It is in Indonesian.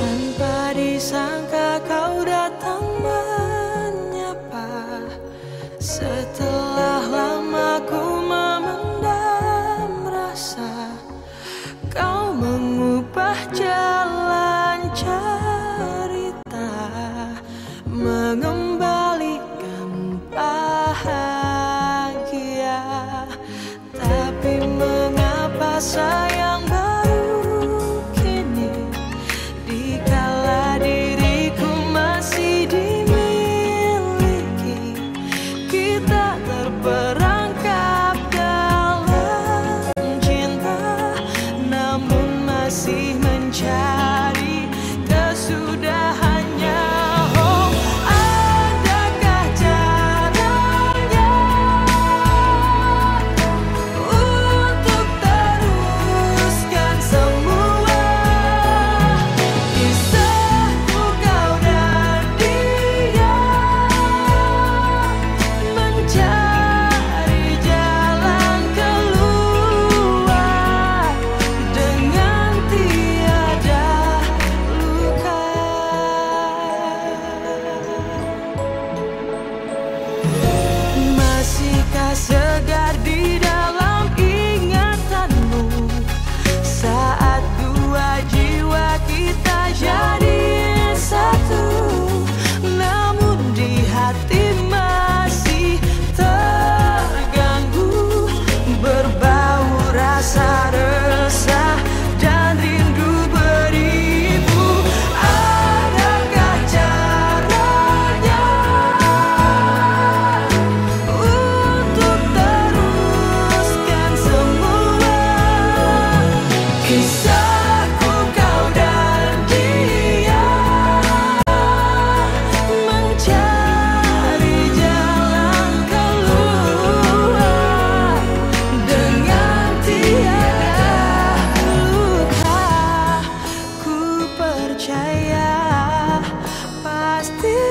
Tanpa disangka kau datang menyapa. Setelah lama ku memendam rasa Kau mengubah jalan cerita Mengembalikan bahagia. Tapi mengapa sayang feel